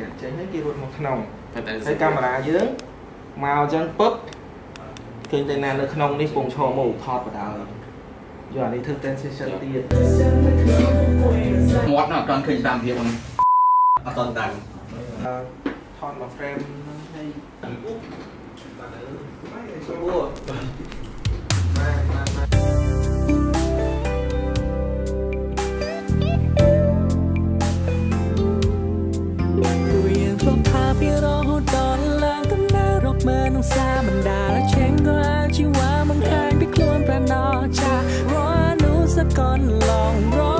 គេចេញហើយគេរត់មកក្នុងហើយកាមេរ៉ាយើងមកអញ្ចឹងពឹបឃើញតែណានៅក្នុងនេះពងឈរមកថតបដាយកអានេះធ្វើ transition ទៀតមាត់នោះអត់ទាន់ឃើញតាមភាពហ្នឹងអត់ទាន់ដឹងថតមក frame ហ្នឹងហើយអូអូาบันดาและเชงก็อาชีวะมังหายไปคลวนประนอชาร้อนุสกลลองรอ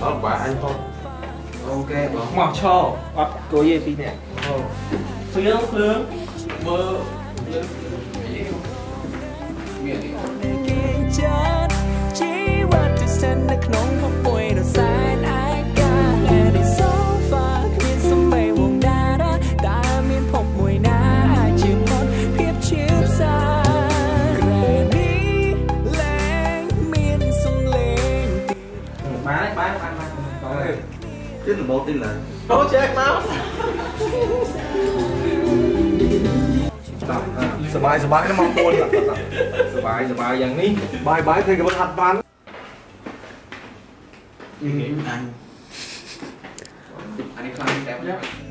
Đó, bà anh thôi ok bỏ ngọt cho. Ngọt cố gì pin nè. Phương phương mơ miệng Tin là một tin là Ô chết máu សบายសบายណាបងប្អូនសบายសบายយ៉ាងនេះបាយបាយធ្វើគេមិនហាត់បានអានេះខ្លាំងតែមក